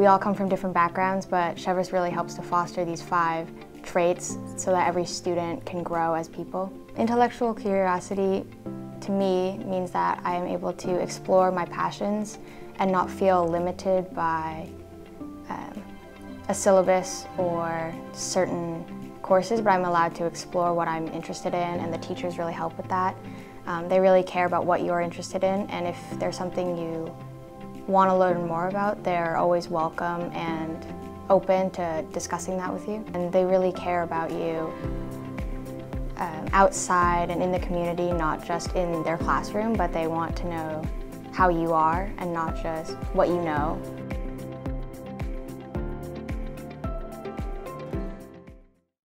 We all come from different backgrounds, but Cheverus really helps to foster these five traits so that every student can grow as people. Intellectual curiosity to me means that I am able to explore my passions and not feel limited by um, a syllabus or certain courses, but I'm allowed to explore what I'm interested in and the teachers really help with that. Um, they really care about what you're interested in and if there's something you want to learn more about, they're always welcome and open to discussing that with you. And they really care about you um, outside and in the community, not just in their classroom, but they want to know how you are and not just what you know